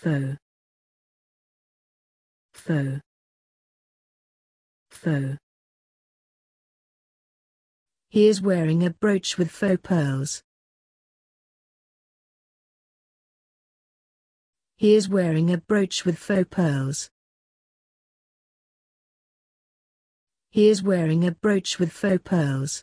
faux faux faux he is wearing a brooch with faux pearls. He is wearing a brooch with faux pearls. He is wearing a brooch with faux pearls.